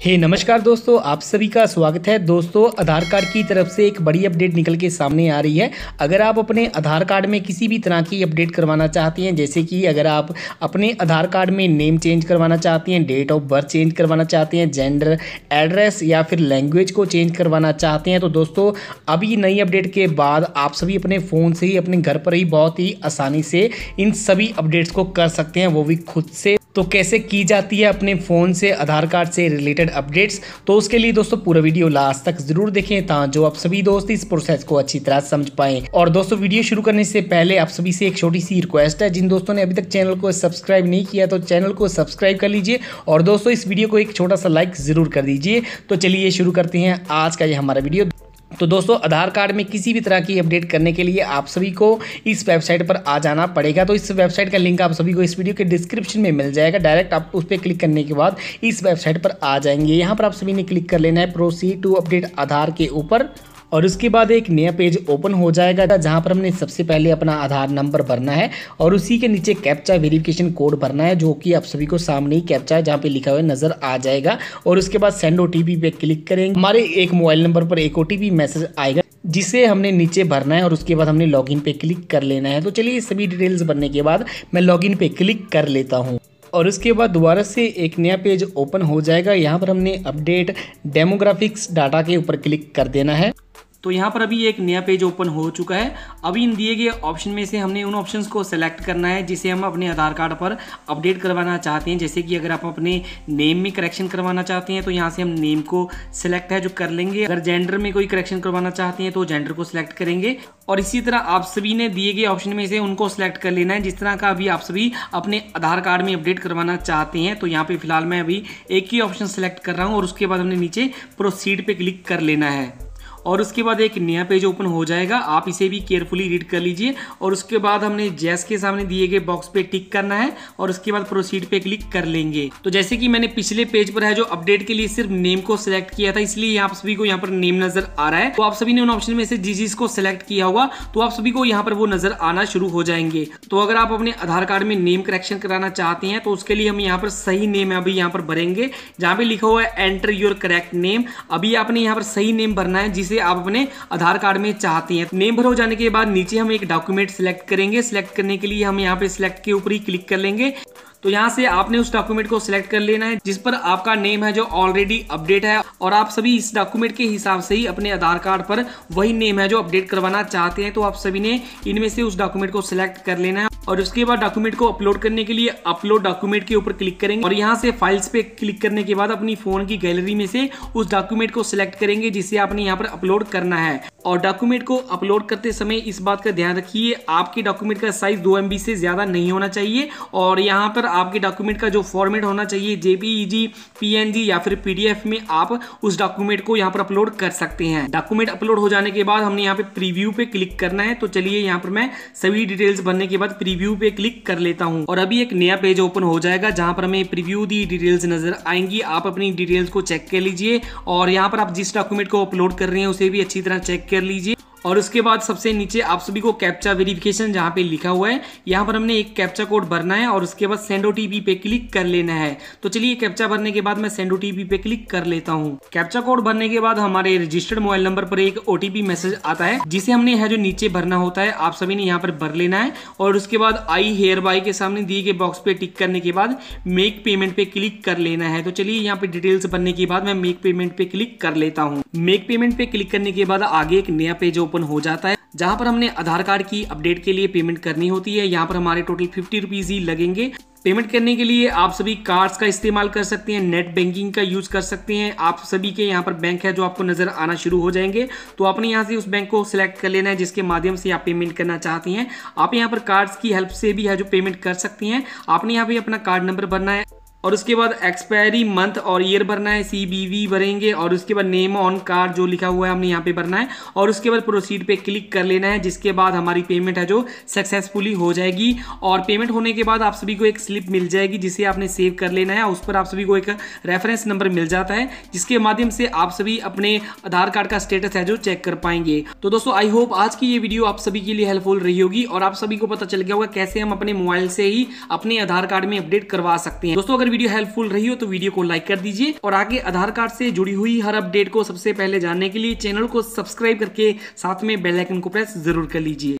हे hey, नमस्कार दोस्तों आप सभी का स्वागत है। दोस्तों आधार कार्ड की तरफ़ से एक बड़ी अपडेट निकल के सामने आ रही है। अगर आप अपने आधार कार्ड में किसी भी तरह की अपडेट करवाना चाहते हैं जैसे कि अगर आप अपने आधार कार्ड में नेम चेंज करवाना चाहते हैं डेट ऑफ़ बर्थ चेंज करवाना चाहते हैं जेंडर एड्रेस या फिर लैंग्वेज को चेंज करवाना चाहते हैं तो दोस्तों अभी नई अपडेट के बाद आप सभी अपने फ़ोन से ही अपने घर पर ही बहुत ही आसानी से इन सभी अपडेट्स को कर सकते हैं। वो भी खुद से तो कैसे की जाती है अपने फ़ोन से, आधार कार्ड से रिलेटेड अपडेट्स तो उसके लिए दोस्तों पूरा वीडियो लास्ट तक ज़रूर देखें ता जो आप सभी दोस्त इस प्रोसेस को अच्छी तरह समझ पाएँ। और दोस्तों वीडियो शुरू करने से पहले आप सभी से एक छोटी सी रिक्वेस्ट है, जिन दोस्तों ने अभी तक चैनल को सब्सक्राइब नहीं किया तो चैनल को सब्सक्राइब कर लीजिए और दोस्तों इस वीडियो को एक छोटा सा लाइक ज़रूर कर दीजिए। तो चलिए शुरू करते हैं आज का ये हमारा वीडियो। तो दोस्तों, आधार कार्ड में किसी भी तरह की अपडेट करने के लिए आप सभी को इस वेबसाइट पर आ जाना पड़ेगा। तो इस वेबसाइट का लिंक आप सभी को इस वीडियो के डिस्क्रिप्शन में मिल जाएगा। डायरेक्ट आप उस पर क्लिक करने के बाद इस वेबसाइट पर आ जाएँगे। यहाँ पर आप सभी ने क्लिक कर लेना है। प्रोसीड टू अपडेट आधार के ऊपर। और उसके बाद एक नया पेज ओपन हो जाएगा, जहाँ पर हमने सबसे पहले अपना आधार नंबर भरना है और उसी के नीचे कैप्चा वेरिफिकेशन कोड भरना है, जो कि आप सभी को सामने ही कैप्चा है, जहाँ पे लिखा हुआ नज़र आ जाएगा। और उसके बाद सेंड ओ पे क्लिक करेंगे। हमारे एक मोबाइल नंबर पर एक ओ मैसेज आएगा, जिसे हमने नीचे भरना है और उसके बाद हमने लॉगिन पे क्लिक कर लेना है। तो चलिए सभी डिटेल्स भरने के बाद मैं लॉगिन पे क्लिक कर लेता हूँ। और उसके बाद दोबारा से एक नया पेज ओपन हो जाएगा। यहाँ पर हमने अपडेट डेमोग्राफिक्स डाटा के ऊपर क्लिक कर देना है। तो यहाँ पर अभी एक नया पेज ओपन हो चुका है। अभी इन दिए गए ऑप्शन में से हमने उन ऑप्शंस को सेलेक्ट करना है, जिसे हम अपने आधार कार्ड पर अपडेट करवाना चाहते हैं। जैसे कि अगर आप अपने नेम में करेक्शन करवाना चाहते हैं तो यहाँ से हम नेम को सिलेक्ट है जो कर लेंगे। अगर जेंडर में कोई करेक्शन करवाना चाहते हैं तो जेंडर को सिलेक्ट करेंगे। और इसी तरह आप सभी ने दिए गए ऑप्शन में से उनको सिलेक्ट कर लेना है। जिस तरह का अभी आप सभी अपने आधार कार्ड में अपडेट करवाना चाहते हैं तो यहाँ पे फ़िलहाल मैं अभी एक ही ऑप्शन सेलेक्ट कर रहा हूँ और उसके बाद हमने नीचे प्रोसीड पे क्लिक कर लेना है। और उसके बाद एक नया पेज ओपन हो जाएगा। आप इसे भी केयरफुली रीड कर लीजिए। और उसके बाद हमने जैस के सामने दिए गए बॉक्स पे टिक करना है और उसके बाद प्रोसीड पे क्लिक कर लेंगे। तो जैसे कि मैंने पिछले पेज पर है जो अपडेट के लिए सिर्फ़ नेम को सिलेक्ट किया था, इसलिए आप सभी को यहाँ पर नेम नज़र आ रहा है। तो आप सभी ने उन ऑप्शन में से जिस चीज़ को सिलेक्ट किया होगा तो आप सभी को यहाँ पर वो नज़र आना शुरू हो जाएँगे। तो अगर आप अपने आधार कार्ड में नेम करेक्शन कराना चाहते हैं तो उसके लिए हम यहाँ पर सही नेम अभी यहाँ पर भरेंगे, जहाँ पे लिखा हुआ है एंटर योर करेक्ट नेम अभी आपने यहाँ पर सही नेम भरना है, जिसे आप अपने आधार कार्ड में चाहते हैं। नेम भर हो जाने के बाद नीचे हम एक डॉक्यूमेंट सिलेक्ट करेंगे। सिलेक्ट करने के लिए हम यहाँ पे सिलेक्ट के ऊपर ही क्लिक कर लेंगे। तो यहाँ से आपने उस डॉक्यूमेंट को सिलेक्ट कर लेना है, जिस पर आपका नेम है जो ऑलरेडी अपडेट है, और आप सभी इस डॉक्यूमेंट के हिसाब से ही अपने आधार कार्ड पर वही नेम है जो अपडेट करवाना चाहते हैं। तो आप सभी ने इनमें से उस डॉक्यूमेंट को सिलेक्ट कर लेना है। और उसके बाद डॉक्यूमेंट को अपलोड करने के लिए अपलोड डॉक्यूमेंट के ऊपर क्लिक करेंगे और यहाँ से फाइल्स पे क्लिक करने के बाद अपनी फ़ोन की गैलरी में से उस डॉक्यूमेंट को सिलेक्ट करेंगे जिसे आपने यहाँ पर अपलोड करना है। और डॉक्यूमेंट को अपलोड करते समय इस बात का ध्यान रखिए, आपके डॉक्यूमेंट का साइज़ दो एमबी से ज़्यादा नहीं होना चाहिए और यहाँ पर आपके डॉक्यूमेंट का जो फॉर्मेट होना चाहिए जेपीईजी पीएनजी या फिर पीडीएफ में आप उस डॉक्यूमेंट को यहाँ पर अपलोड कर सकते हैं। डॉक्यूमेंट अपलोड हो जाने के बाद हमने यहाँ पे प्रीव्यू पे क्लिक करना है। तो चलिए यहाँ पर मैं सभी डिटेल्स भरने के बाद प्रीव्यू पे क्लिक कर लेता हूँ। और अभी एक नया पेज ओपन हो जाएगा जहाँ पर हमें प्रीव्यू दी डिटेल्स नज़र आएँगी। आप अपनी डिटेल्स को चेक कर लीजिए और यहाँ पर आप जिस डॉक्यूमेंट को अपलोड कर रहे हैं उसे भी अच्छी तरह चेक कर लीजिए। और उसके बाद सबसे नीचे आप सभी को कैप्चा वेरिफिकेशन जहाँ पे लिखा हुआ है। यहाँ पर हमने एक कैप्चा कोड भरना है और उसके बाद सेंड ओटीपी पे क्लिक कर लेना है। तो चलिए कैप्चा भरने के बाद मैं सेंड ओटीपी पे क्लिक कर लेता हूँ। कैप्चा कोड भरने के बाद हमारे रजिस्टर्ड मोबाइल नंबर पर एक ओटीपी मैसेज आता है, जिसे हमने है जो नीचे भरना होता है, आप सभी ने यहाँ पर भर लेना है। और उसके बाद आई हेयर बाई के सामने दिए गए बॉक्स पे टिक करने के बाद मेक पेमेंट पे क्लिक कर लेना है। तो चलिए यहाँ पे डिटेल्स भरने के बाद मैं मेक पेमेंट पे क्लिक कर लेता हूँ। मेक पेमेंट पे क्लिक करने के बाद आगे एक नया पेज ओपन हो जाता है। जहाँ पर हमने आधार कार्ड की अपडेट के लिए पेमेंट करनी होती है, यहाँ पर हमारे टोटल फिफ्टी रुपीज़ ही लगेंगे। पेमेंट करने के लिए आप सभी कार्ड्स का इस्तेमाल कर सकते हैं, नेट बैंकिंग का यूज़ कर सकते हैं। आप सभी के यहाँ पर बैंक है जो आपको नज़र आना शुरू हो जाएँगे। तो आपने यहाँ से उस बैंक को सिलेक्ट कर लेना है, जिसके माध्यम से आप पेमेंट करना चाहते हैं। आप यहाँ पर कार्ड्स की हेल्प से भी है जो पेमेंट कर सकते हैं। आपने यहाँ पे अपना कार्ड नंबर भरना है। और उसके बाद एक्सपायरी मंथ और ईयर भरना है सी बी वी भरेंगे और उसके बाद नेम ऑन कार्ड जो लिखा हुआ है हमने यहाँ पे भरना है और उसके बाद प्रोसीड पे क्लिक कर लेना है, जिसके बाद हमारी पेमेंट है जो सक्सेसफुली हो जाएगी और पेमेंट होने के बाद आप सभी को एक स्लिप मिल जाएगी जिसे आपने सेव कर लेना है, उस पर आप सभी को एक रेफरेंस नंबर मिल जाता है, जिसके माध्यम से आप सभी अपने आधार कार्ड का स्टेटस है जो चेक कर पाएँगे। तो दोस्तों आई होप आज की ये वीडियो आप सभी के लिए हेल्पफुल रही होगी और आप सभी को पता चल गया होगा कैसे हम अपने मोबाइल से ही अपने आधार कार्ड में अपडेट करवा सकते हैं। दोस्तों, अगर वीडियो हेल्पफुल रही हो तो वीडियो को लाइक कर दीजिए और आगे आधार कार्ड से जुड़ी हुई हर अपडेट को सबसे पहले जानने के लिए चैनल को सब्सक्राइब करके साथ में बेलाइकन को प्रेस ज़रूर कर लीजिए।